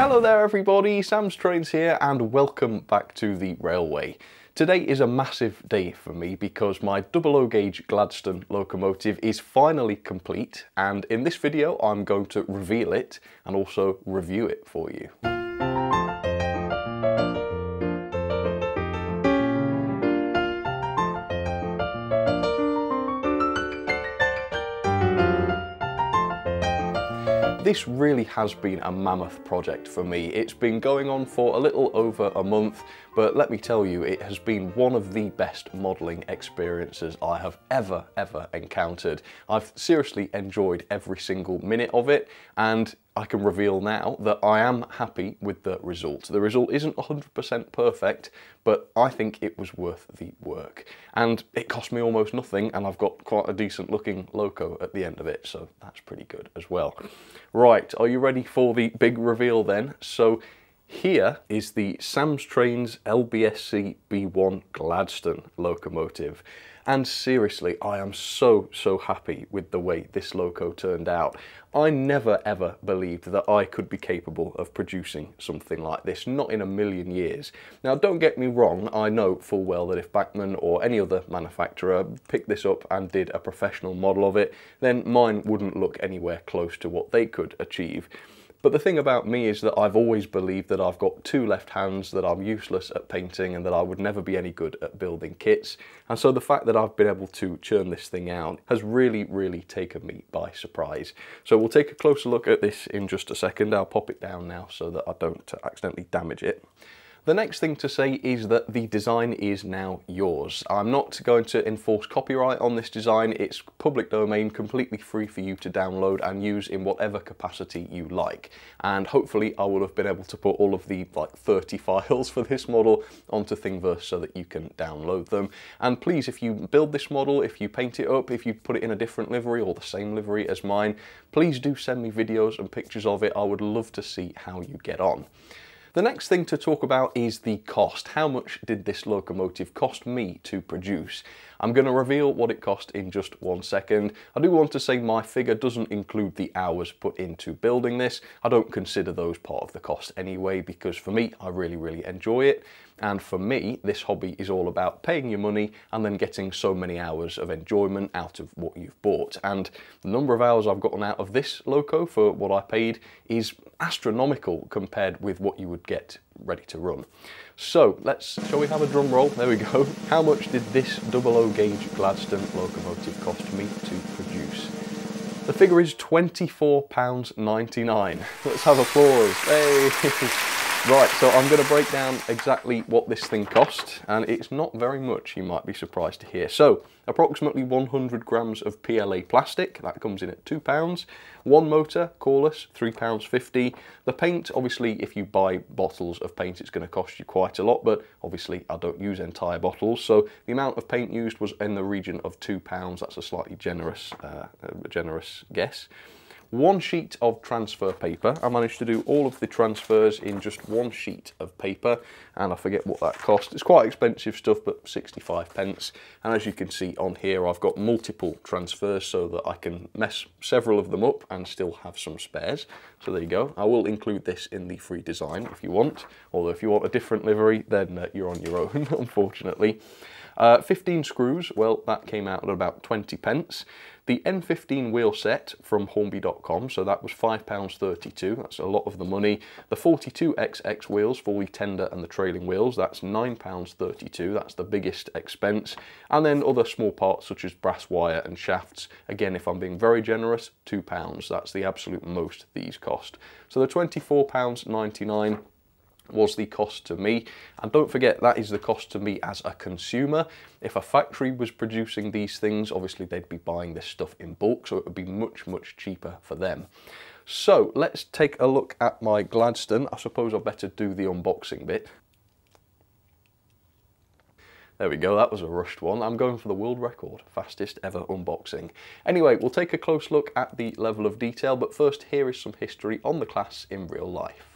Hello there everybody, Sam's Trains here and welcome back to the railway. Today is a massive day for me because my double O gauge Gladstone locomotive is finally complete and in this video I'm going to reveal it and also review it for you. This really has been a mammoth project for me. It's been going on for a little over a month, but let me tell you, it has been one of the best modelling experiences I have ever, ever encountered. I've seriously enjoyed every single minute of it, and I can reveal now that I am happy with the result. The result isn't 100% perfect, but I think it was worth the work. And it cost me almost nothing, and I've got quite a decent looking loco at the end of it, so that's pretty good as well. Right, are you ready for the big reveal then? So here is the Sam's Trains LBSC B1 Gladstone locomotive. And seriously, I am so, so happy with the way this loco turned out. I never ever believed that I could be capable of producing something like this, not in a million years. Now don't get me wrong, I know full well that if Bachmann or any other manufacturer picked this up and did a professional model of it, then mine wouldn't look anywhere close to what they could achieve. But the thing about me is that I've always believed that I've got two left hands, that I'm useless at painting and that I would never be any good at building kits. And so the fact that I've been able to churn this thing out has really, really taken me by surprise. So we'll take a closer look at this in just a second. I'll pop it down now so that I don't accidentally damage it. The next thing to say is that the design is now yours. I'm not going to enforce copyright on this design, it's public domain, completely free for you to download and use in whatever capacity you like. And hopefully I will have been able to put all of the like 30 files for this model onto Thingiverse so that you can download them. And please, if you build this model, if you paint it up, if you put it in a different livery or the same livery as mine, please do send me videos and pictures of it. I would love to see how you get on. The next thing to talk about is the cost. How much did this locomotive cost me to produce? I'm going to reveal what it cost in just one second. I do want to say my figure doesn't include the hours put into building this. I don't consider those part of the cost anyway because for me, I really, really enjoy it. And for me, this hobby is all about paying your money and then getting so many hours of enjoyment out of what you've bought. And the number of hours I've gotten out of this loco for what I paid is astronomical compared with what you would get ready to run. So let's, shall we have a drum roll? There we go. How much did this double O gauge Gladstone locomotive cost me to produce? The figure is £24.99. Let's have applause. Hey! Right, so I'm going to break down exactly what this thing cost, and it's not very much, you might be surprised to hear. So, approximately 100 grams of PLA plastic, that comes in at £2. One motor, coreless, £3.50. The paint, obviously, if you buy bottles of paint, it's going to cost you quite a lot, but obviously I don't use entire bottles, so the amount of paint used was in the region of £2. That's a slightly generous, uh, generous guess one sheet of transfer paper. I managed to do all of the transfers in just one sheet of paper and I forget what that cost. It's quite expensive stuff but 65 pence and as you can see on here I've got multiple transfers so that I can mess several of them up and still have some spares. So there you go. I will include this in the free design if you want, although if you want a different livery then uh, you're on your own unfortunately. Uh, 15 screws, well that came out at about 20 pence. The N15 wheel set from Hornby.com, so that was £5.32, that's a lot of the money. The 42XX wheels for the tender and the trailing wheels, that's £9.32, that's the biggest expense. And then other small parts such as brass wire and shafts, again if I'm being very generous, £2, that's the absolute most these cost. So the £24.99 was the cost to me. And don't forget, that is the cost to me as a consumer. If a factory was producing these things, obviously they'd be buying this stuff in bulk, so it would be much, much cheaper for them. So let's take a look at my Gladstone. I suppose I better do the unboxing bit. There we go, that was a rushed one. I'm going for the world record, fastest ever unboxing. Anyway, we'll take a close look at the level of detail, but first here is some history on the class in real life.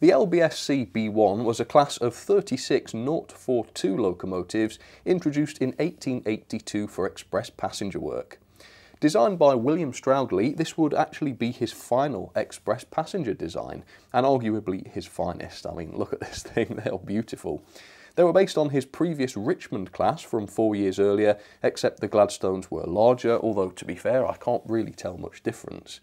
The LBSC B1 was a class of 36 042 locomotives introduced in 1882 for express passenger work. Designed by William Stroudley, this would actually be his final express passenger design, and arguably his finest. I mean, look at this thing, they're beautiful. They were based on his previous Richmond class from four years earlier, except the Gladstones were larger, although to be fair, I can't really tell much difference.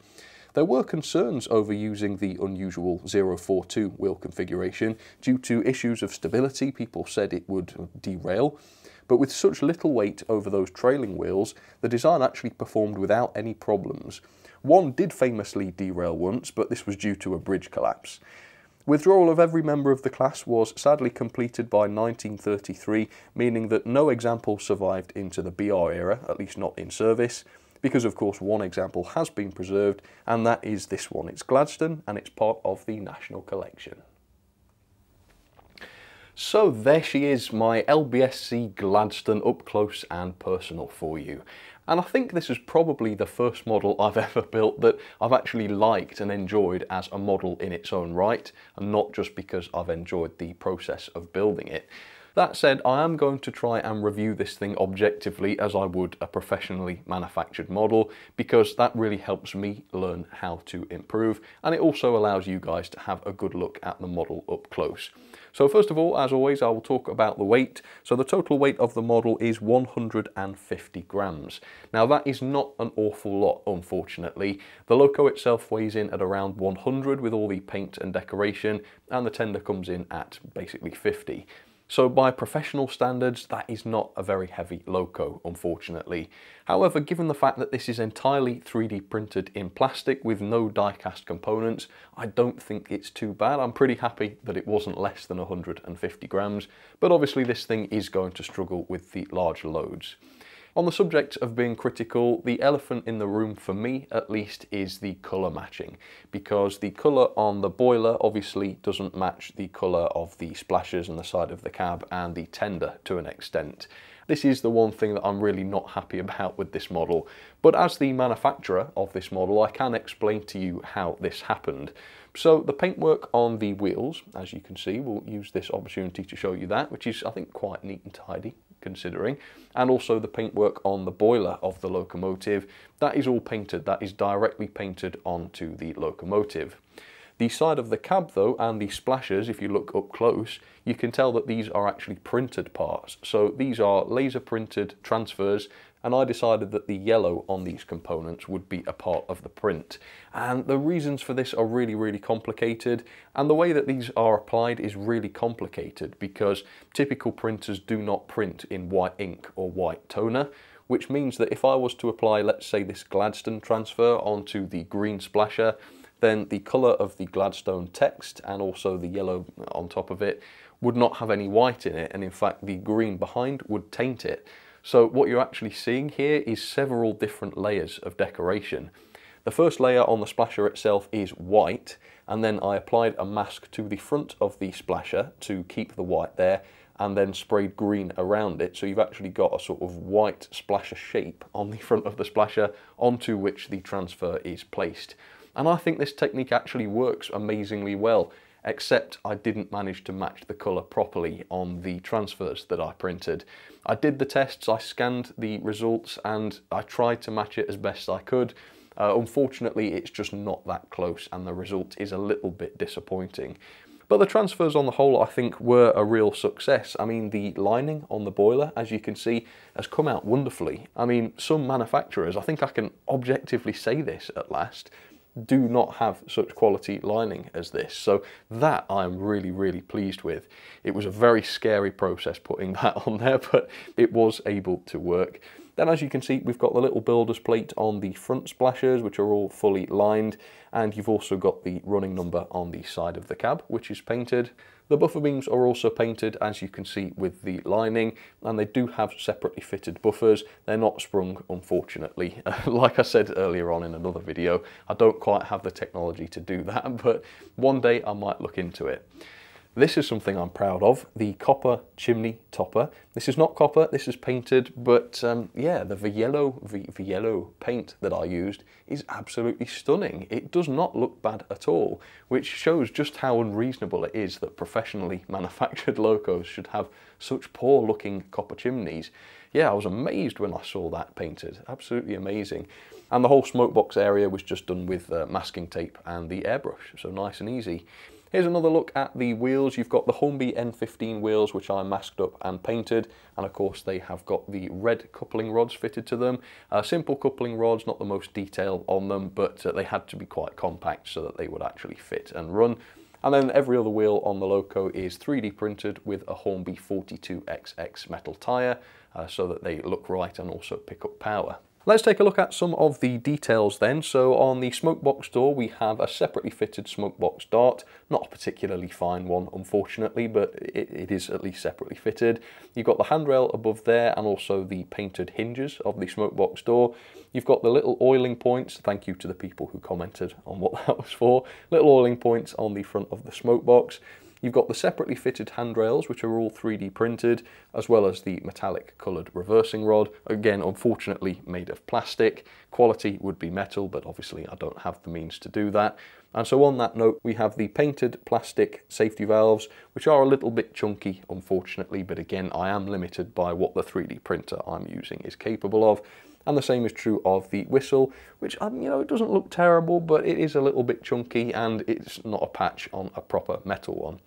There were concerns over using the unusual 042 wheel configuration due to issues of stability. People said it would derail. But with such little weight over those trailing wheels, the design actually performed without any problems. One did famously derail once, but this was due to a bridge collapse. Withdrawal of every member of the class was sadly completed by 1933, meaning that no example survived into the BR era, at least not in service because of course one example has been preserved and that is this one. It's Gladstone and it's part of the National Collection. So there she is, my LBSC Gladstone up close and personal for you. And I think this is probably the first model I've ever built that I've actually liked and enjoyed as a model in its own right, and not just because I've enjoyed the process of building it. That said, I am going to try and review this thing objectively as I would a professionally manufactured model because that really helps me learn how to improve and it also allows you guys to have a good look at the model up close. So first of all, as always, I will talk about the weight. So the total weight of the model is 150 grams. Now that is not an awful lot, unfortunately. The Loco itself weighs in at around 100 with all the paint and decoration, and the tender comes in at basically 50. So by professional standards, that is not a very heavy loco, unfortunately. However, given the fact that this is entirely 3D printed in plastic with no die-cast components, I don't think it's too bad. I'm pretty happy that it wasn't less than 150 grams, but obviously this thing is going to struggle with the larger loads. On the subject of being critical, the elephant in the room for me at least is the colour matching because the colour on the boiler obviously doesn't match the colour of the splashes on the side of the cab and the tender to an extent. This is the one thing that I'm really not happy about with this model, but as the manufacturer of this model I can explain to you how this happened. So the paintwork on the wheels, as you can see, we'll use this opportunity to show you that, which is I think quite neat and tidy considering, and also the paintwork on the boiler of the locomotive. That is all painted, that is directly painted onto the locomotive. The side of the cab though, and the splashes, if you look up close, you can tell that these are actually printed parts. So these are laser printed transfers and I decided that the yellow on these components would be a part of the print. And the reasons for this are really, really complicated, and the way that these are applied is really complicated because typical printers do not print in white ink or white toner, which means that if I was to apply, let's say, this Gladstone transfer onto the green splasher, then the colour of the Gladstone text and also the yellow on top of it would not have any white in it, and in fact the green behind would taint it. So what you're actually seeing here is several different layers of decoration. The first layer on the splasher itself is white, and then I applied a mask to the front of the splasher to keep the white there, and then sprayed green around it. So you've actually got a sort of white splasher shape on the front of the splasher onto which the transfer is placed. And I think this technique actually works amazingly well except I didn't manage to match the colour properly on the transfers that I printed. I did the tests, I scanned the results and I tried to match it as best I could. Uh, unfortunately, it's just not that close and the result is a little bit disappointing. But the transfers on the whole, I think, were a real success. I mean, the lining on the boiler, as you can see, has come out wonderfully. I mean, some manufacturers, I think I can objectively say this at last, do not have such quality lining as this. So that I'm really, really pleased with. It was a very scary process putting that on there, but it was able to work. Then as you can see, we've got the little builder's plate on the front splashers, which are all fully lined, and you've also got the running number on the side of the cab, which is painted. The buffer beams are also painted as you can see with the lining and they do have separately fitted buffers. They're not sprung unfortunately. like I said earlier on in another video, I don't quite have the technology to do that but one day I might look into it. This is something I'm proud of, the copper chimney topper. This is not copper, this is painted, but um, yeah, the Vallejo, Vallejo paint that I used is absolutely stunning. It does not look bad at all, which shows just how unreasonable it is that professionally manufactured locos should have such poor looking copper chimneys. Yeah, I was amazed when I saw that painted, absolutely amazing. And the whole smokebox area was just done with uh, masking tape and the airbrush, so nice and easy. Here's another look at the wheels. You've got the Hornby N15 wheels, which I masked up and painted. And of course, they have got the red coupling rods fitted to them. Uh, simple coupling rods, not the most detail on them, but uh, they had to be quite compact so that they would actually fit and run. And then every other wheel on the Loco is 3D printed with a Hornby 42XX metal tyre uh, so that they look right and also pick up power. Let's take a look at some of the details then. So on the smokebox door, we have a separately fitted smokebox dart, not a particularly fine one, unfortunately, but it, it is at least separately fitted. You've got the handrail above there and also the painted hinges of the smokebox door. You've got the little oiling points, thank you to the people who commented on what that was for, little oiling points on the front of the smokebox. You've got the separately fitted handrails, which are all 3D printed, as well as the metallic coloured reversing rod, again, unfortunately made of plastic. Quality would be metal, but obviously I don't have the means to do that. And so on that note, we have the painted plastic safety valves, which are a little bit chunky, unfortunately, but again, I am limited by what the 3D printer I'm using is capable of and the same is true of the whistle, which, um, you know, it doesn't look terrible, but it is a little bit chunky and it's not a patch on a proper metal one.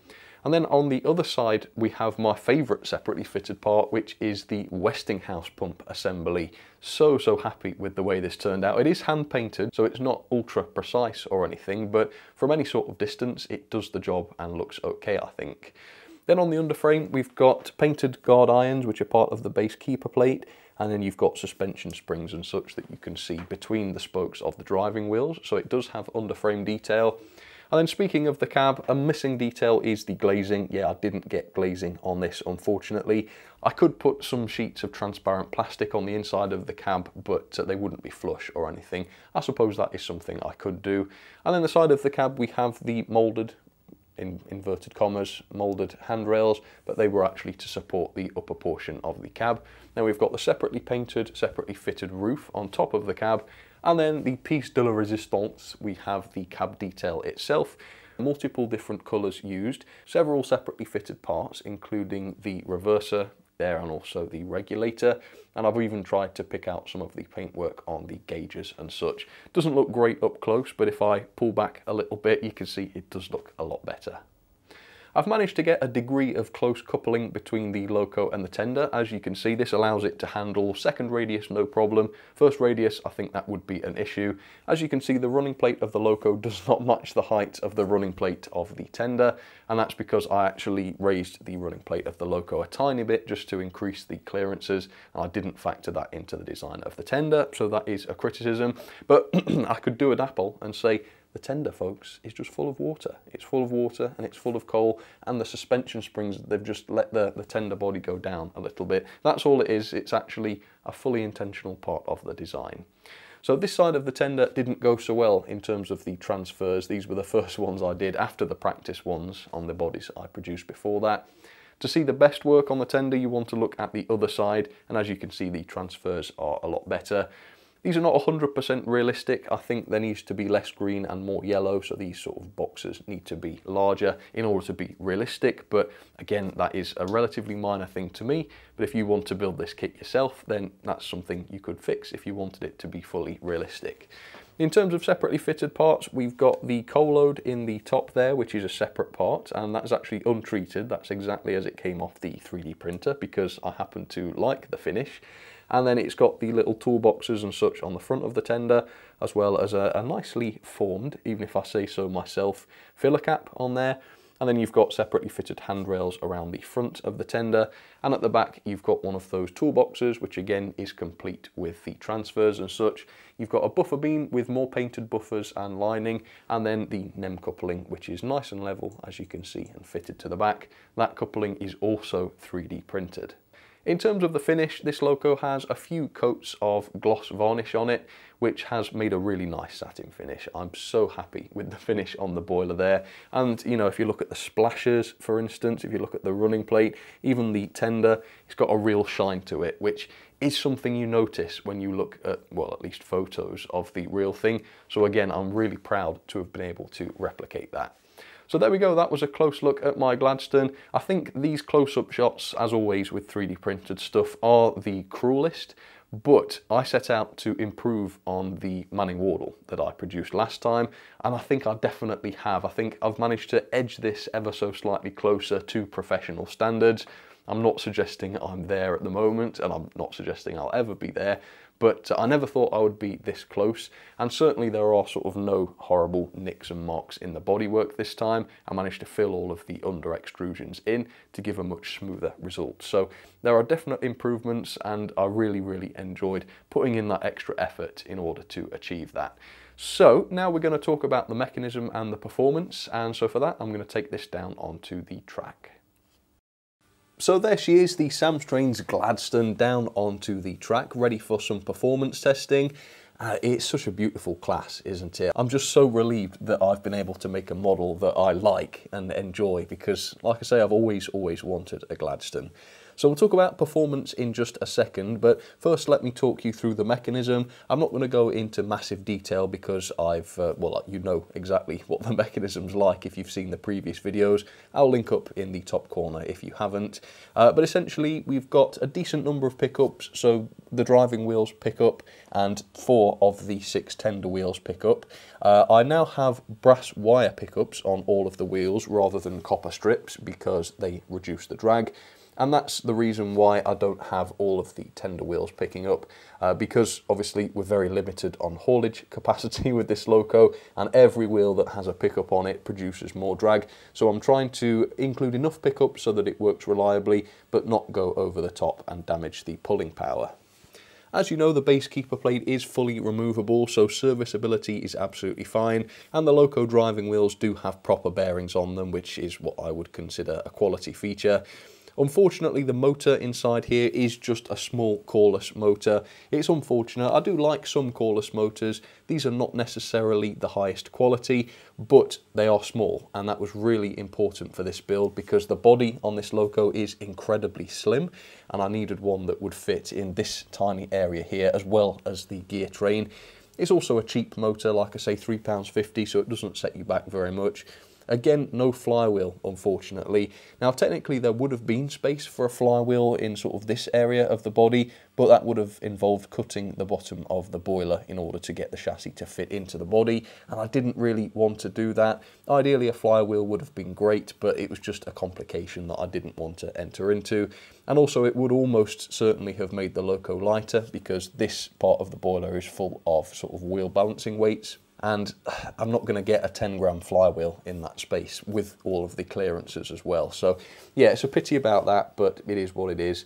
And then on the other side, we have my favourite separately fitted part, which is the Westinghouse pump assembly. So, so happy with the way this turned out. It is hand painted, so it's not ultra precise or anything, but from any sort of distance, it does the job and looks okay, I think. Then on the underframe, we've got painted guard irons, which are part of the base keeper plate and then you've got suspension springs and such that you can see between the spokes of the driving wheels so it does have underframe detail and then speaking of the cab, a missing detail is the glazing. Yeah, I didn't get glazing on this, unfortunately. I could put some sheets of transparent plastic on the inside of the cab, but uh, they wouldn't be flush or anything. I suppose that is something I could do. And then the side of the cab, we have the moulded in inverted commas, moulded handrails, but they were actually to support the upper portion of the cab. Now we've got the separately painted, separately fitted roof on top of the cab, and then the piece de la resistance, we have the cab detail itself, multiple different colours used, several separately fitted parts, including the reverser, there and also the regulator and I've even tried to pick out some of the paintwork on the gauges and such. Doesn't look great up close but if I pull back a little bit you can see it does look a lot better. I've managed to get a degree of close coupling between the Loco and the tender. As you can see, this allows it to handle second radius no problem. First radius, I think that would be an issue. As you can see, the running plate of the Loco does not match the height of the running plate of the tender, and that's because I actually raised the running plate of the Loco a tiny bit just to increase the clearances, I didn't factor that into the design of the tender, so that is a criticism. But I could do an apple and say, the tender, folks, is just full of water. It's full of water and it's full of coal and the suspension springs, they've just let the, the tender body go down a little bit. That's all it is. It's actually a fully intentional part of the design. So this side of the tender didn't go so well in terms of the transfers. These were the first ones I did after the practice ones on the bodies I produced before that. To see the best work on the tender, you want to look at the other side, and as you can see, the transfers are a lot better. These are not 100% realistic. I think there needs to be less green and more yellow, so these sort of boxes need to be larger in order to be realistic. But again, that is a relatively minor thing to me. But if you want to build this kit yourself, then that's something you could fix if you wanted it to be fully realistic. In terms of separately fitted parts, we've got the coal load in the top there, which is a separate part, and that's actually untreated. That's exactly as it came off the 3D printer because I happen to like the finish and then it's got the little toolboxes and such on the front of the tender as well as a, a nicely formed, even if I say so myself, filler cap on there and then you've got separately fitted handrails around the front of the tender and at the back you've got one of those toolboxes which again is complete with the transfers and such. You've got a buffer beam with more painted buffers and lining and then the NEM coupling which is nice and level as you can see and fitted to the back. That coupling is also 3D printed. In terms of the finish, this Loco has a few coats of gloss varnish on it, which has made a really nice satin finish. I'm so happy with the finish on the boiler there. And, you know, if you look at the splashes, for instance, if you look at the running plate, even the tender, it's got a real shine to it, which is something you notice when you look at, well, at least photos of the real thing. So again, I'm really proud to have been able to replicate that. So there we go, that was a close look at my Gladstone. I think these close-up shots, as always with 3D printed stuff, are the cruelest, But I set out to improve on the Manning Wardle that I produced last time, and I think I definitely have. I think I've managed to edge this ever so slightly closer to professional standards. I'm not suggesting I'm there at the moment, and I'm not suggesting I'll ever be there, but I never thought I would be this close and certainly there are sort of no horrible nicks and marks in the bodywork this time. I managed to fill all of the under extrusions in to give a much smoother result. So there are definite improvements and I really really enjoyed putting in that extra effort in order to achieve that. So now we're going to talk about the mechanism and the performance and so for that I'm going to take this down onto the track. So there she is, the Samstrains Gladstone down onto the track, ready for some performance testing. Uh, it's such a beautiful class, isn't it? I'm just so relieved that I've been able to make a model that I like and enjoy because, like I say, I've always, always wanted a Gladstone. So we'll talk about performance in just a second, but first let me talk you through the mechanism. I'm not going to go into massive detail because I've, uh, well, you know exactly what the mechanism's like if you've seen the previous videos. I'll link up in the top corner if you haven't. Uh, but essentially, we've got a decent number of pickups, so the driving wheels pick up and four of the six tender wheels pick up. Uh, I now have brass wire pickups on all of the wheels rather than copper strips because they reduce the drag and that's the reason why I don't have all of the tender wheels picking up uh, because obviously we're very limited on haulage capacity with this loco and every wheel that has a pickup on it produces more drag so I'm trying to include enough pickup so that it works reliably but not go over the top and damage the pulling power. As you know, the base keeper plate is fully removable, so serviceability is absolutely fine, and the Loco driving wheels do have proper bearings on them, which is what I would consider a quality feature. Unfortunately, the motor inside here is just a small coreless motor. It's unfortunate. I do like some coreless motors. These are not necessarily the highest quality, but they are small, and that was really important for this build because the body on this Loco is incredibly slim, and I needed one that would fit in this tiny area here, as well as the gear train. It's also a cheap motor, like I say, £3.50, so it doesn't set you back very much. Again, no flywheel, unfortunately. Now, technically, there would have been space for a flywheel in sort of this area of the body, but that would have involved cutting the bottom of the boiler in order to get the chassis to fit into the body, and I didn't really want to do that. Ideally, a flywheel would have been great, but it was just a complication that I didn't want to enter into. And also, it would almost certainly have made the loco lighter because this part of the boiler is full of sort of wheel balancing weights, and I'm not going to get a 10 gram flywheel in that space with all of the clearances as well. So yeah, it's a pity about that, but it is what it is.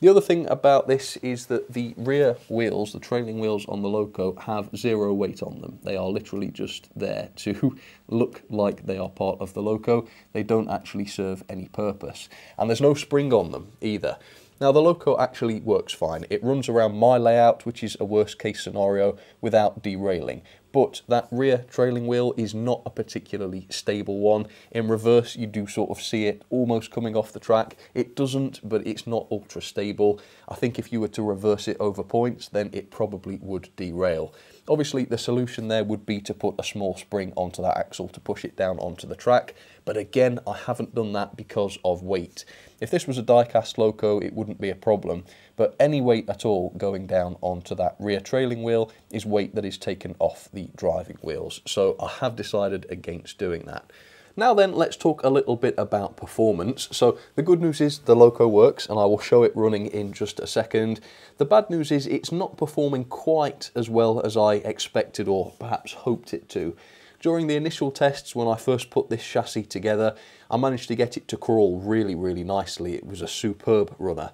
The other thing about this is that the rear wheels, the trailing wheels on the Loco, have zero weight on them. They are literally just there to look like they are part of the Loco. They don't actually serve any purpose. And there's no spring on them either. Now the Loco actually works fine. It runs around my layout, which is a worst case scenario, without derailing. But that rear trailing wheel is not a particularly stable one. In reverse, you do sort of see it almost coming off the track. It doesn't, but it's not ultra stable. I think if you were to reverse it over points, then it probably would derail. Obviously, the solution there would be to put a small spring onto that axle to push it down onto the track. But again, I haven't done that because of weight. If this was a die-cast Loco, it wouldn't be a problem. But any weight at all going down onto that rear trailing wheel is weight that is taken off the driving wheels. So I have decided against doing that. Now then, let's talk a little bit about performance. So the good news is the Loco works and I will show it running in just a second. The bad news is it's not performing quite as well as I expected or perhaps hoped it to. During the initial tests when I first put this chassis together, I managed to get it to crawl really, really nicely. It was a superb runner.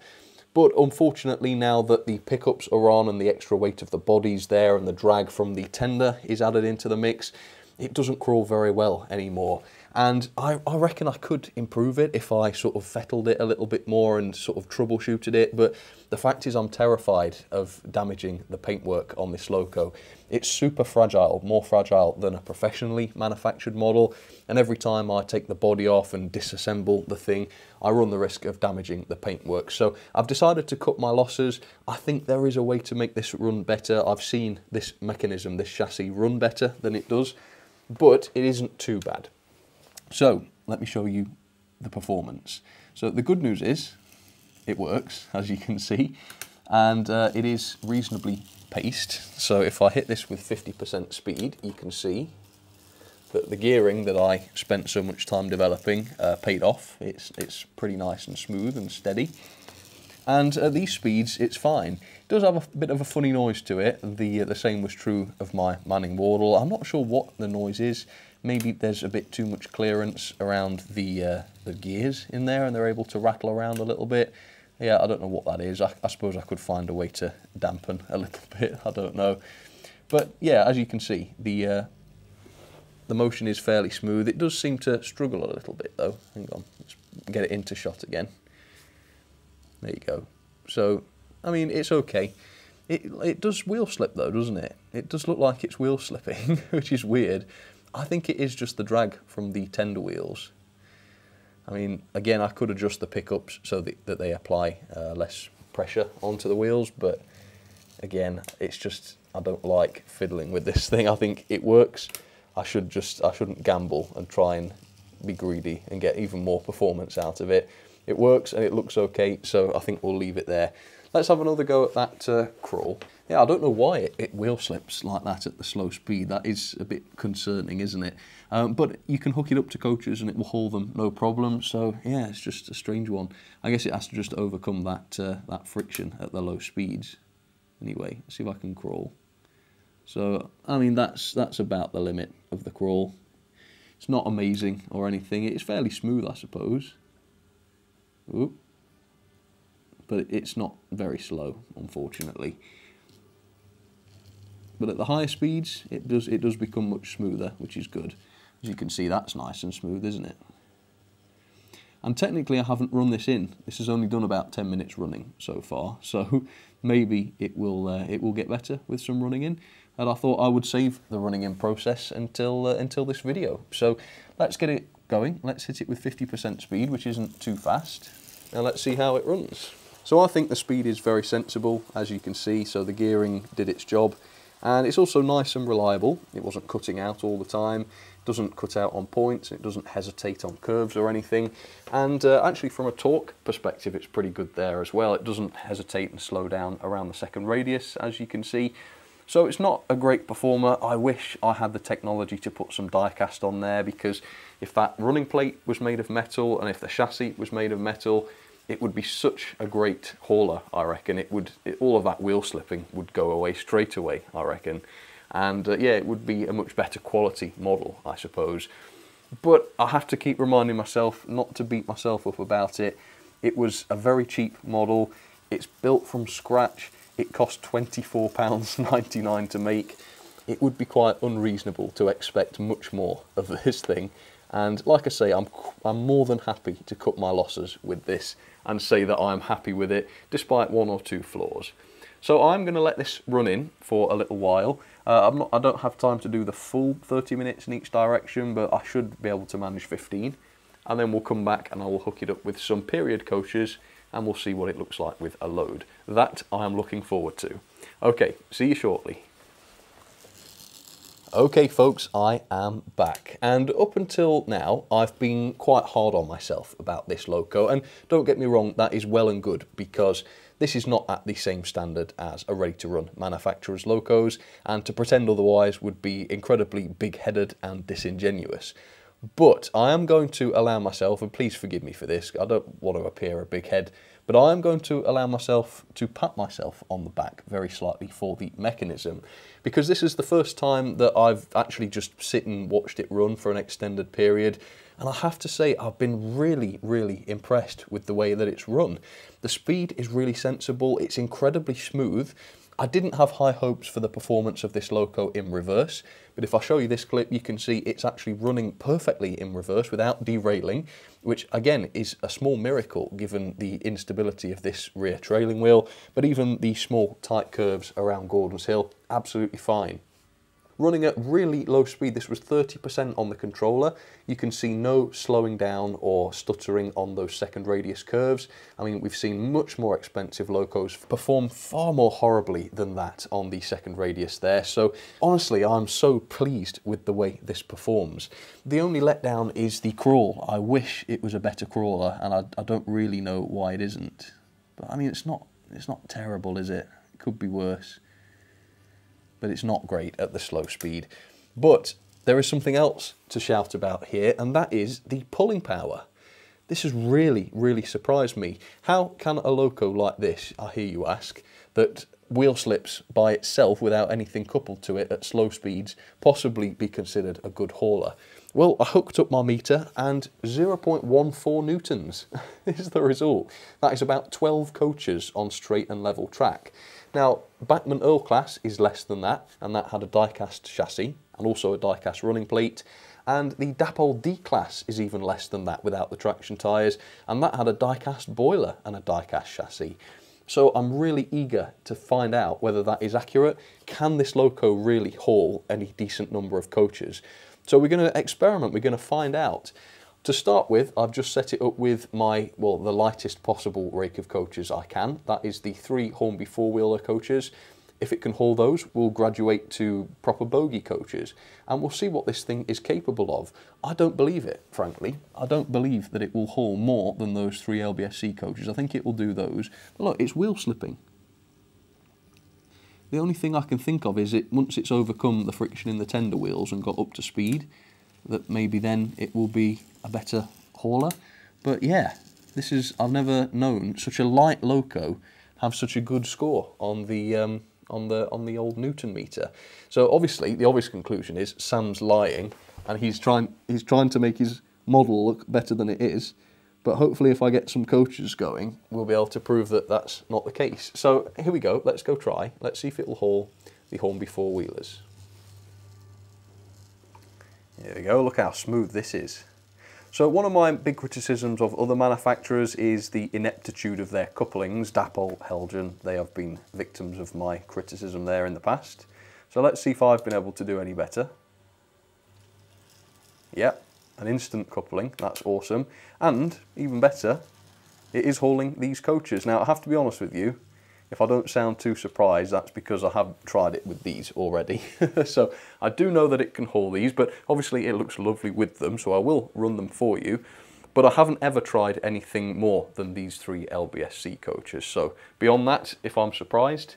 But unfortunately now that the pickups are on and the extra weight of the body's there and the drag from the tender is added into the mix, it doesn't crawl very well anymore. And I, I, reckon I could improve it if I sort of fettled it a little bit more and sort of troubleshooted it. But the fact is I'm terrified of damaging the paintwork on this Loco. It's super fragile, more fragile than a professionally manufactured model. And every time I take the body off and disassemble the thing, I run the risk of damaging the paintwork. So I've decided to cut my losses. I think there is a way to make this run better. I've seen this mechanism, this chassis run better than it does, but it isn't too bad. So let me show you the performance. So the good news is it works, as you can see. and uh, it is reasonably paced. So if I hit this with 50% speed, you can see that the gearing that I spent so much time developing uh, paid off. It's, it's pretty nice and smooth and steady. And at these speeds, it's fine. It does have a bit of a funny noise to it. The, uh, the same was true of my Manning Wardle. I'm not sure what the noise is. Maybe there's a bit too much clearance around the, uh, the gears in there and they're able to rattle around a little bit. Yeah, I don't know what that is. I, I suppose I could find a way to dampen a little bit. I don't know. But yeah, as you can see, the uh, the motion is fairly smooth. It does seem to struggle a little bit though. Hang on, let's get it into shot again. There you go. So, I mean, it's okay. It, it does wheel slip though, doesn't it? It does look like it's wheel slipping, which is weird. I think it is just the drag from the tender wheels. I mean, again, I could adjust the pickups so that, that they apply uh, less pressure onto the wheels, but again, it's just, I don't like fiddling with this thing. I think it works. I should just, I shouldn't gamble and try and be greedy and get even more performance out of it. It works and it looks okay, so I think we'll leave it there. Let's have another go at that uh, crawl. Yeah, I don't know why it, it, wheel slips like that at the slow speed. That is a bit concerning, isn't it? Um, but you can hook it up to coaches and it will haul them no problem. So yeah, it's just a strange one. I guess it has to just overcome that uh, that friction at the low speeds. Anyway, see if I can crawl. So I mean that's that's about the limit of the crawl. It's not amazing or anything. It's fairly smooth, I suppose. Oop. But it's not very slow, unfortunately. But at the higher speeds, it does it does become much smoother, which is good. As you can see, that's nice and smooth, isn't it? And technically, I haven't run this in. This has only done about 10 minutes running so far, so maybe it will uh, it will get better with some running in. And I thought I would save the running in process until uh, until this video. So let's get it going. Let's hit it with 50% speed, which isn't too fast. Now let's see how it runs. So I think the speed is very sensible, as you can see. So the gearing did its job. And it's also nice and reliable. It wasn't cutting out all the time it doesn't cut out on points, it doesn't hesitate on curves or anything. And uh, actually from a torque perspective, it's pretty good there as well. It doesn't hesitate and slow down around the second radius, as you can see. So it's not a great performer. I wish I had the technology to put some die-cast on there because if that running plate was made of metal and if the chassis was made of metal, it would be such a great hauler, I reckon. It would, it, all of that wheel slipping would go away straight away, I reckon and uh, yeah, it would be a much better quality model, I suppose. But I have to keep reminding myself not to beat myself up about it. It was a very cheap model. It's built from scratch. It cost £24.99 to make. It would be quite unreasonable to expect much more of this thing. And like I say, I'm, I'm more than happy to cut my losses with this and say that I'm happy with it, despite one or two flaws. So I'm going to let this run in for a little while. Uh, I'm not, I don't have time to do the full 30 minutes in each direction, but I should be able to manage 15. And then we'll come back and I will hook it up with some period coaches and we'll see what it looks like with a load. That I am looking forward to. Okay, see you shortly. Okay folks, I am back. And up until now, I've been quite hard on myself about this loco. And don't get me wrong, that is well and good because this is not at the same standard as a ready-to-run manufacturer's locos, and to pretend otherwise would be incredibly big-headed and disingenuous. But I am going to allow myself, and please forgive me for this, I don't want to appear a big head, but I am going to allow myself to pat myself on the back very slightly for the mechanism because this is the first time that I've actually just sit and watched it run for an extended period and I have to say, I've been really, really impressed with the way that it's run. The speed is really sensible, it's incredibly smooth. I didn't have high hopes for the performance of this loco in reverse, but if I show you this clip, you can see it's actually running perfectly in reverse without derailing, which again is a small miracle given the instability of this rear trailing wheel, but even the small tight curves around Gordon's Hill, absolutely fine. Running at really low speed, this was 30% on the controller. You can see no slowing down or stuttering on those second radius curves. I mean, we've seen much more expensive locos perform far more horribly than that on the second radius there. So honestly, I'm so pleased with the way this performs. The only letdown is the crawl. I wish it was a better crawler and I, I don't really know why it isn't. But I mean, it's not it's not terrible, is it? It could be worse. But it's not great at the slow speed. But there is something else to shout about here, and that is the pulling power. This has really, really surprised me. How can a loco like this, I hear you ask, that wheel slips by itself without anything coupled to it at slow speeds possibly be considered a good hauler? Well, I hooked up my meter and 0.14 newtons is the result. That is about 12 coaches on straight and level track. Now, Bachmann Earl class is less than that, and that had a die-cast chassis and also a die-cast running plate. And the Dapol D class is even less than that without the traction tyres, and that had a die-cast boiler and a die-cast chassis. So I'm really eager to find out whether that is accurate. Can this loco really haul any decent number of coaches? So we're going to experiment, we're going to find out. To start with, I've just set it up with my, well, the lightest possible rake of coaches I can. That is the three Hornby four-wheeler coaches. If it can haul those, we'll graduate to proper bogie coaches and we'll see what this thing is capable of. I don't believe it, frankly. I don't believe that it will haul more than those three LBSC coaches. I think it will do those. But look, it's wheel slipping. The only thing I can think of is it once it's overcome the friction in the tender wheels and got up to speed, that maybe then it will be a better hauler. But yeah, this is I've never known such a light loco have such a good score on the um, on the on the old Newton meter. So obviously the obvious conclusion is Sam's lying and he's trying he's trying to make his model look better than it is. But hopefully if I get some coaches going, we'll be able to prove that that's not the case. So here we go, let's go try. Let's see if it will haul the Hornby four-wheelers. Here we go, look how smooth this is. So one of my big criticisms of other manufacturers is the ineptitude of their couplings. Dapol, Heljan, they have been victims of my criticism there in the past. So let's see if I've been able to do any better. Yep, an instant coupling, that's awesome. And, even better, it is hauling these coaches. Now, I have to be honest with you, if I don't sound too surprised, that's because I have tried it with these already. so I do know that it can haul these, but obviously it looks lovely with them, so I will run them for you. But I haven't ever tried anything more than these three LBSC coaches. So beyond that, if I'm surprised,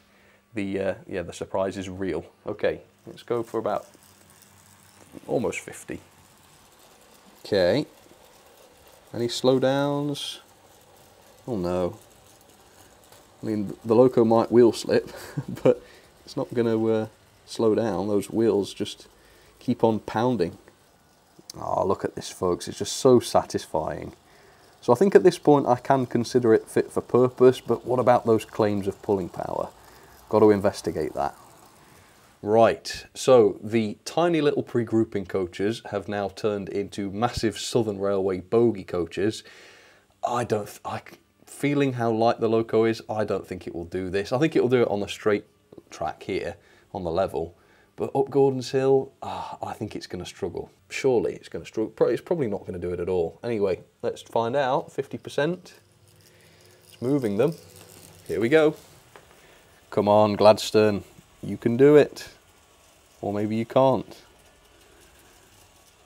the uh, yeah the surprise is real. Okay, let's go for about almost 50. Okay. Any slowdowns? Oh no. I mean, the loco might wheel slip, but it's not going to uh, slow down. Those wheels just keep on pounding. Oh, look at this, folks. It's just so satisfying. So I think at this point I can consider it fit for purpose, but what about those claims of pulling power? Got to investigate that. Right, so the tiny little pre-grouping coaches have now turned into massive Southern Railway bogie coaches. I don't, I, feeling how light the Loco is, I don't think it will do this. I think it will do it on the straight track here, on the level. But up Gordon's Hill, ah, I think it's going to struggle. Surely it's going to struggle. It's probably not going to do it at all. Anyway, let's find out. 50%. It's moving them. Here we go. Come on, Gladstone. You can do it. Or maybe you can't.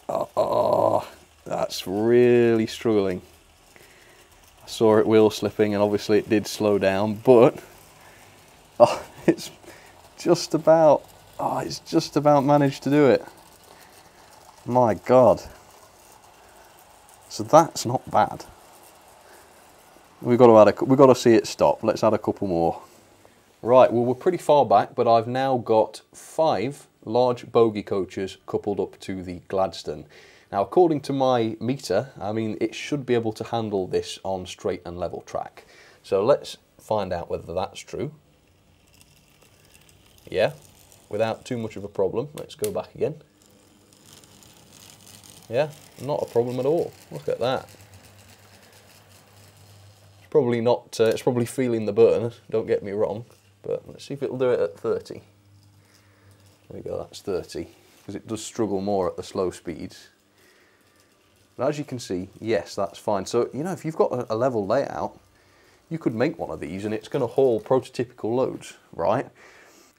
Oh, that's really struggling. Saw it wheel slipping and obviously it did slow down, but oh, it's just about, oh, it's just about managed to do it. My God. So that's not bad. We've got to add a, we've got to see it stop. Let's add a couple more. Right, well we're pretty far back, but I've now got five large bogie coaches coupled up to the Gladstone. Now, according to my meter, I mean, it should be able to handle this on straight and level track. So let's find out whether that's true. Yeah, without too much of a problem. Let's go back again. Yeah, not a problem at all. Look at that. It's probably not, uh, it's probably feeling the burn, don't get me wrong, but let's see if it'll do it at 30. There we go, that's 30, because it does struggle more at the slow speeds. But as you can see, yes, that's fine. So, you know, if you've got a, a level layout, you could make one of these and it's going to haul prototypical loads, right?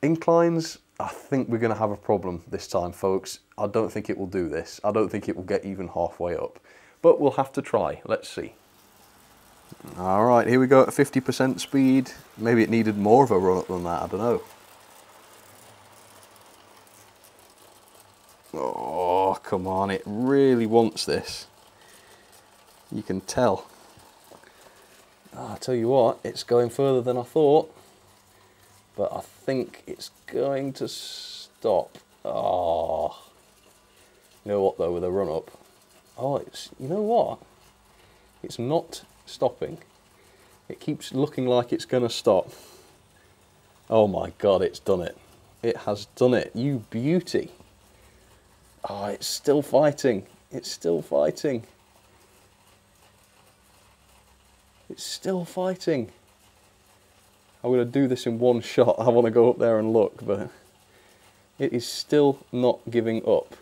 Inclines, I think we're going to have a problem this time, folks. I don't think it will do this. I don't think it will get even halfway up. But we'll have to try. Let's see. All right, here we go at 50% speed. Maybe it needed more of a run up than that, I don't know. Oh, come on, it really wants this. You can tell. Oh, I tell you what, it's going further than I thought. But I think it's going to stop. Oh. You know what though, with a run up? Oh, it's, you know what? It's not stopping. It keeps looking like it's going to stop. Oh my god, it's done it. It has done it. You beauty. Oh, it's still fighting. It's still fighting. It's still fighting. I'm going to do this in one shot. I want to go up there and look, but it is still not giving up.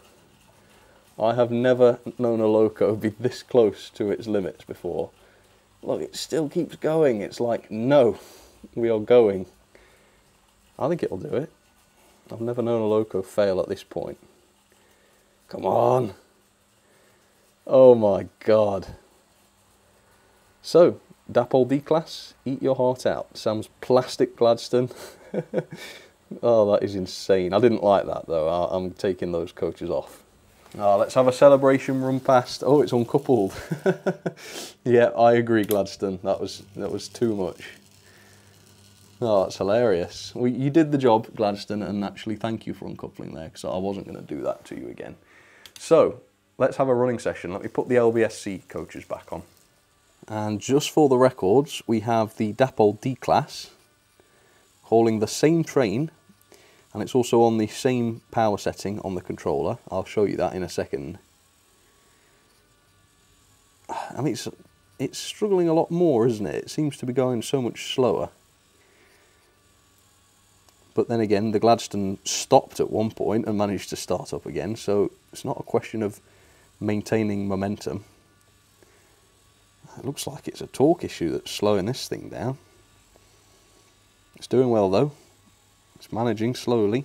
I have never known a loco be this close to its limits before. Look, it still keeps going. It's like, no, we are going. I think it'll do it. I've never known a loco fail at this point. Come on. Oh my god. So, Dapol D-Class, eat your heart out. Sam's plastic Gladstone. oh, that is insane. I didn't like that though. I'm taking those coaches off. Oh, let's have a celebration run past. Oh, it's uncoupled. yeah, I agree, Gladstone. That was that was too much. Oh, that's hilarious. Well, you did the job, Gladstone, and actually thank you for uncoupling there, because I wasn't going to do that to you again. So, let's have a running session. Let me put the LBSC coaches back on. And just for the records, we have the Dapol D-Class hauling the same train and it's also on the same power setting on the controller. I'll show you that in a second. Mean, it's, it's struggling a lot more, isn't it? It seems to be going so much slower. But then again, the Gladstone stopped at one point and managed to start up again, so it's not a question of maintaining momentum. It looks like it's a torque issue that's slowing this thing down. It's doing well though. It's managing slowly.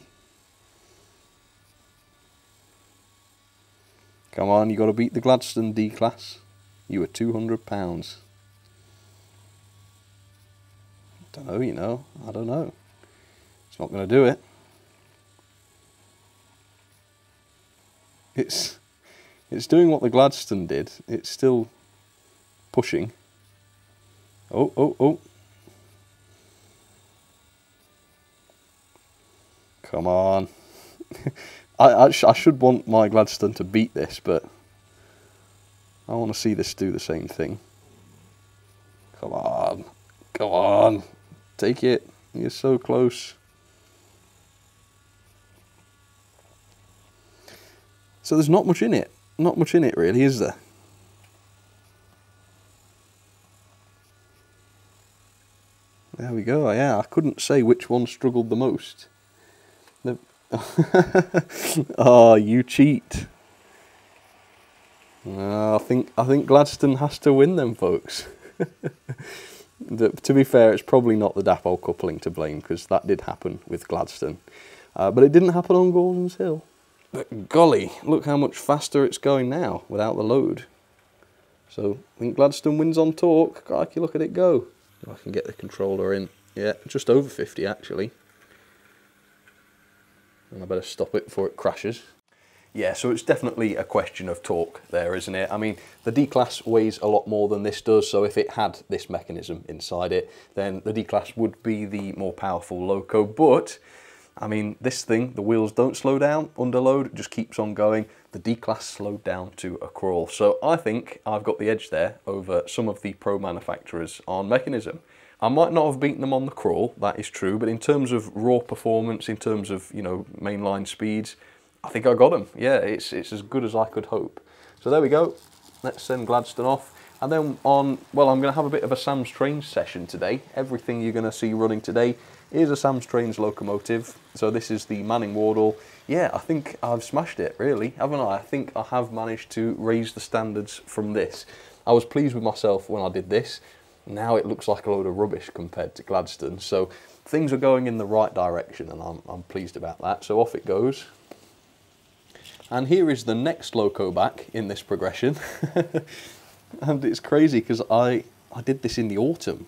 Come on, you got to beat the Gladstone D-Class. You were £200. Don't know, you know. I don't know. It's not going to do it. It's it's doing what the Gladstone did. It's still pushing. Oh, oh, oh. Come on. I, I, sh I, should want my Gladstone to beat this, but I want to see this do the same thing. Come on. Come on. Take it. You're so close. So there's not much in it. Not much in it really, is there? There we go, yeah, I couldn't say which one struggled the most. The oh, you cheat. Uh, I think I think Gladstone has to win them, folks. to be fair, it's probably not the Dapol coupling to blame because that did happen with Gladstone, uh, but it didn't happen on Gordon's Hill. But golly, look how much faster it's going now without the load. So I think Gladstone wins on torque. Crikey, look at it go. If I can get the controller in. Yeah, just over 50 actually and I better stop it before it crashes. Yeah, so it's definitely a question of torque there, isn't it? I mean, the D-Class weighs a lot more than this does, so if it had this mechanism inside it, then the D-Class would be the more powerful loco, but I mean, this thing, the wheels don't slow down under load, it just keeps on going. The D-Class slowed down to a crawl. So I think I've got the edge there over some of the pro manufacturers on mechanism. I might not have beaten them on the crawl, that is true, but in terms of raw performance, in terms of, you know, mainline speeds, I think I got them. Yeah, it's, it's as good as I could hope. So there we go. Let's send Gladstone off. And then on, well, I'm going to have a bit of a Sam's Train session today. Everything you're going to see running today is a Sam Trains locomotive. So this is the Manning Wardle. Yeah, I think I've smashed it, really, haven't I? I think I have managed to raise the standards from this. I was pleased with myself when I did this. Now it looks like a load of rubbish compared to Gladstone. So things are going in the right direction and I'm, I'm pleased about that. So off it goes. And here is the next loco back in this progression. and it's crazy because I, I did this in the autumn.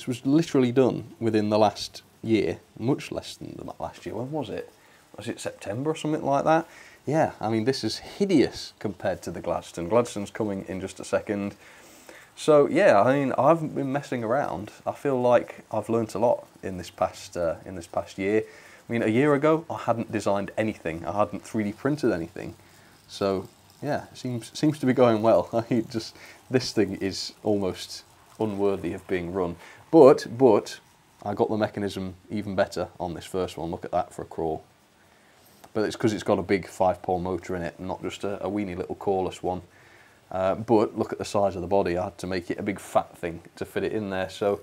This was literally done within the last year, much less than the last year. When was it? Was it September or something like that? Yeah, I mean, this is hideous compared to the Gladstone. Gladstone's coming in just a second. So yeah, I mean, I haven't been messing around. I feel like I've learnt a lot in this past uh, in this past year. I mean, a year ago, I hadn't designed anything. I hadn't 3D printed anything. So yeah, it seems seems to be going well. I just this thing is almost unworthy of being run. But but I got the mechanism even better on this first one. Look at that for a crawl. But it's because it's got a big five-pole motor in it, not just a, a weeny little coreless one. Uh, but look at the size of the body. I had to make it a big fat thing to fit it in there. So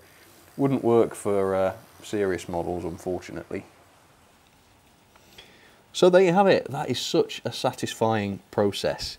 wouldn't work for uh, serious models, unfortunately. So there you have it. That is such a satisfying process.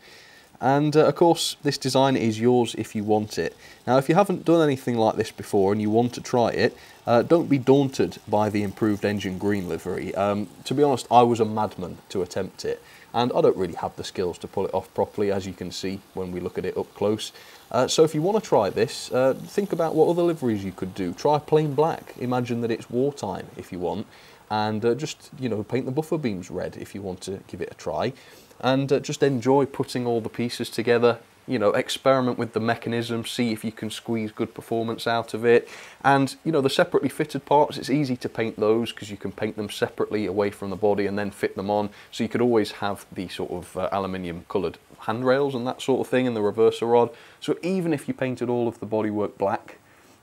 And uh, of course, this design is yours if you want it. Now, if you haven't done anything like this before and you want to try it, uh, don't be daunted by the improved engine green livery. Um, to be honest, I was a madman to attempt it, and I don't really have the skills to pull it off properly, as you can see when we look at it up close. Uh, so if you want to try this, uh, think about what other liveries you could do. Try plain black. Imagine that it's wartime if you want, and uh, just you know paint the buffer beams red if you want to give it a try and uh, just enjoy putting all the pieces together. You know experiment with the mechanism see if you can squeeze good performance out of it. And you know the separately fitted parts it's easy to paint those because you can paint them separately away from the body and then fit them on. So you could always have the sort of uh, aluminium coloured handrails and that sort of thing and the reverser rod. So even if you painted all of the bodywork black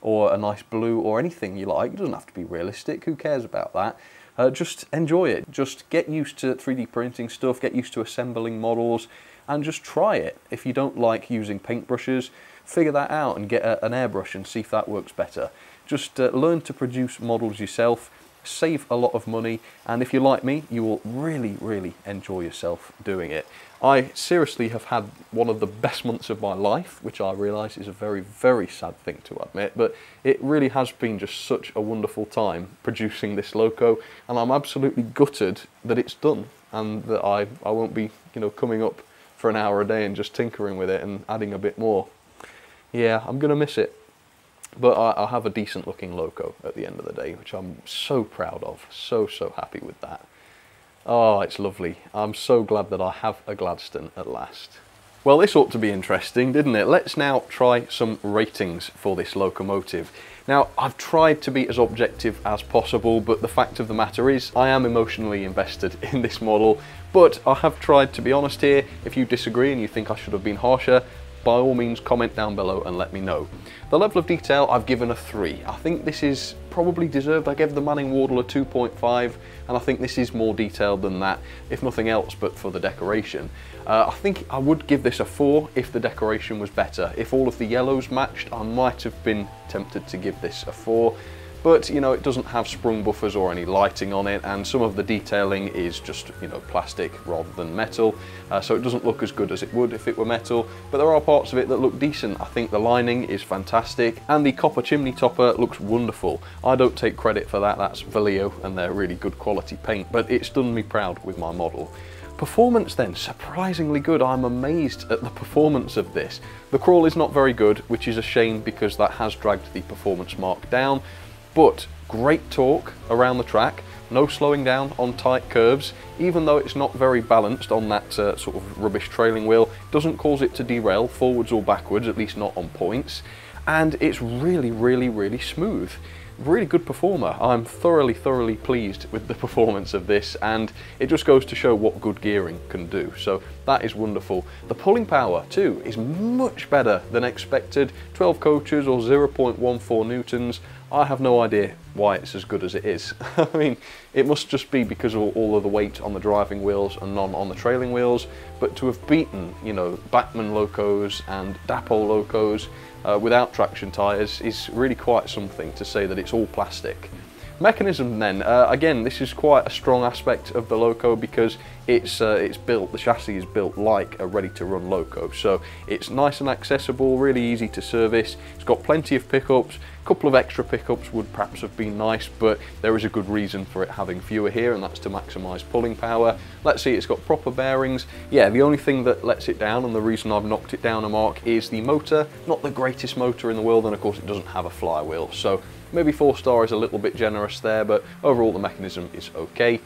or a nice blue or anything you like it doesn't have to be realistic who cares about that uh, just enjoy it. Just get used to 3D printing stuff, get used to assembling models, and just try it. If you don't like using paintbrushes, figure that out and get a, an airbrush and see if that works better. Just uh, learn to produce models yourself, save a lot of money, and if you're like me, you will really, really enjoy yourself doing it. I seriously have had one of the best months of my life, which I realise is a very, very sad thing to admit, but it really has been just such a wonderful time producing this loco, and I'm absolutely gutted that it's done and that I, I won't be, you know, coming up for an hour a day and just tinkering with it and adding a bit more. Yeah, I'm going to miss it. But I, I have a decent looking loco at the end of the day, which I'm so proud of. So, so happy with that. Oh, it's lovely. I'm so glad that I have a Gladstone at last. Well, this ought to be interesting, didn't it? Let's now try some ratings for this locomotive. Now, I've tried to be as objective as possible, but the fact of the matter is I am emotionally invested in this model, but I have tried to be honest here. If you disagree and you think I should have been harsher, by all means comment down below and let me know. The level of detail I've given a 3. I think this is probably deserved. I gave the Manning Wardle a 2.5 and I think this is more detailed than that, if nothing else but for the decoration. Uh, I think I would give this a 4 if the decoration was better. If all of the yellows matched, I might have been tempted to give this a 4 but you know it doesn't have sprung buffers or any lighting on it and some of the detailing is just you know plastic rather than metal. Uh, so it doesn't look as good as it would if it were metal but there are parts of it that look decent. I think the lining is fantastic and the copper chimney topper looks wonderful. I don't take credit for that. That's Vallejo and they're really good quality paint but it's done me proud with my model. Performance then, surprisingly good. I'm amazed at the performance of this. The crawl is not very good, which is a shame because that has dragged the performance mark down, but great torque around the track, no slowing down on tight curves, even though it's not very balanced on that uh, sort of rubbish trailing wheel, doesn't cause it to derail forwards or backwards, at least not on points, and it's really, really, really smooth really good performer. I'm thoroughly, thoroughly pleased with the performance of this and it just goes to show what good gearing can do. So that is wonderful. The pulling power too is much better than expected. 12 coaches or 0.14 newtons. I have no idea why it's as good as it is. I mean, it must just be because of all of the weight on the driving wheels and none on the trailing wheels, but to have beaten, you know, Bachmann locos and Dapol locos uh, without traction tyres is really quite something to say that it's all plastic. Mechanism then, uh, again, this is quite a strong aspect of the Loco because it's uh, it's built, the chassis is built like a ready-to-run Loco. So it's nice and accessible, really easy to service. It's got plenty of pickups. A couple of extra pickups would perhaps have been nice, but there is a good reason for it having fewer here, and that's to maximise pulling power. Let's see, it's got proper bearings. Yeah, the only thing that lets it down, and the reason I've knocked it down a mark, is the motor. Not the greatest motor in the world, and of course it doesn't have a flywheel. So Maybe four star is a little bit generous there, but overall the mechanism is okay.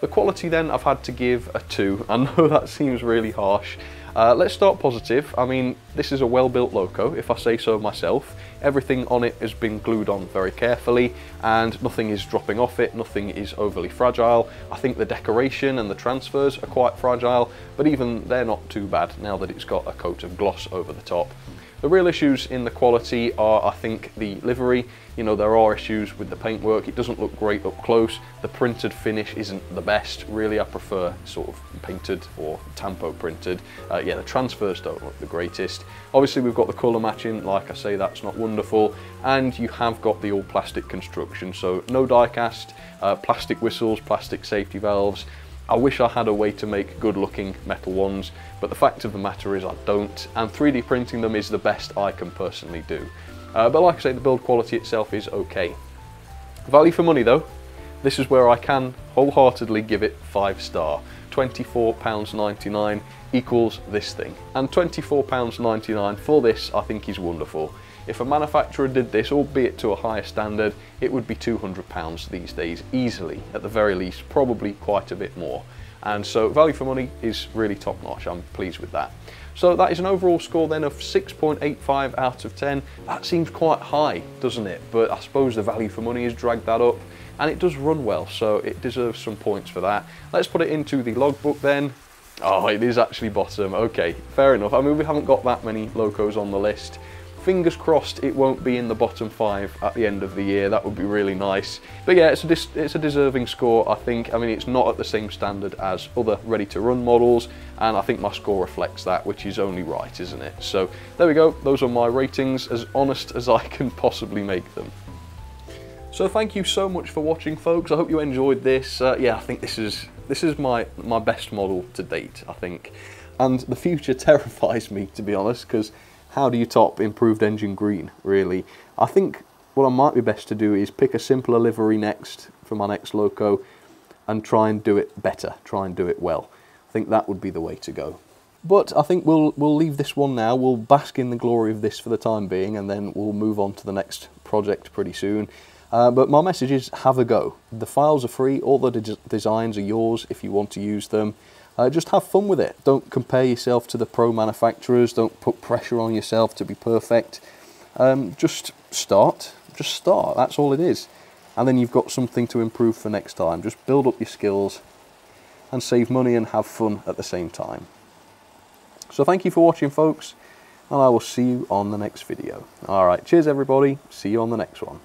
The quality then I've had to give a two. I know that seems really harsh. Uh, let's start positive. I mean, this is a well-built loco, if I say so myself. Everything on it has been glued on very carefully and nothing is dropping off it, nothing is overly fragile. I think the decoration and the transfers are quite fragile, but even they're not too bad now that it's got a coat of gloss over the top. The real issues in the quality are, I think, the livery. You know, there are issues with the paintwork. It doesn't look great up close. The printed finish isn't the best. Really, I prefer sort of painted or tampo printed. Uh, yeah, the transfers don't look the greatest. Obviously, we've got the colour matching. Like I say, that's not wonderful. And you have got the all plastic construction. So no die cast, uh, plastic whistles, plastic safety valves. I wish I had a way to make good looking metal ones, but the fact of the matter is I don't, and 3D printing them is the best I can personally do. Uh, but like I say, the build quality itself is okay. Value for money though, this is where I can wholeheartedly give it 5 star. £24.99 equals this thing. And £24.99 for this I think is wonderful. If a manufacturer did this, albeit to a higher standard, it would be £200 these days, easily, at the very least, probably quite a bit more. And so value for money is really top notch, I'm pleased with that. So that is an overall score then of 6.85 out of 10. That seems quite high, doesn't it? But I suppose the value for money has dragged that up and it does run well, so it deserves some points for that. Let's put it into the logbook then. Oh, it is actually bottom. Okay, fair enough. I mean, we haven't got that many locos on the list, fingers crossed it won't be in the bottom five at the end of the year. That would be really nice. But yeah, it's a, it's a deserving score, I think. I mean, it's not at the same standard as other ready-to-run models, and I think my score reflects that, which is only right, isn't it? So there we go. Those are my ratings, as honest as I can possibly make them. So thank you so much for watching, folks. I hope you enjoyed this. Uh, yeah, I think this is this is my my best model to date. I think, and the future terrifies me to be honest, because how do you top improved engine green, really? I think what I might be best to do is pick a simpler livery next for my next loco and try and do it better, try and do it well. I think that would be the way to go. But I think we'll we'll leave this one now. We'll bask in the glory of this for the time being, and then we'll move on to the next project pretty soon. Uh, but my message is have a go. The files are free. All the de designs are yours if you want to use them. Uh, just have fun with it. Don't compare yourself to the pro manufacturers. Don't put pressure on yourself to be perfect. Um, just start. Just start. That's all it is. And then you've got something to improve for next time. Just build up your skills and save money and have fun at the same time. So thank you for watching, folks. And I will see you on the next video. All right. Cheers, everybody. See you on the next one.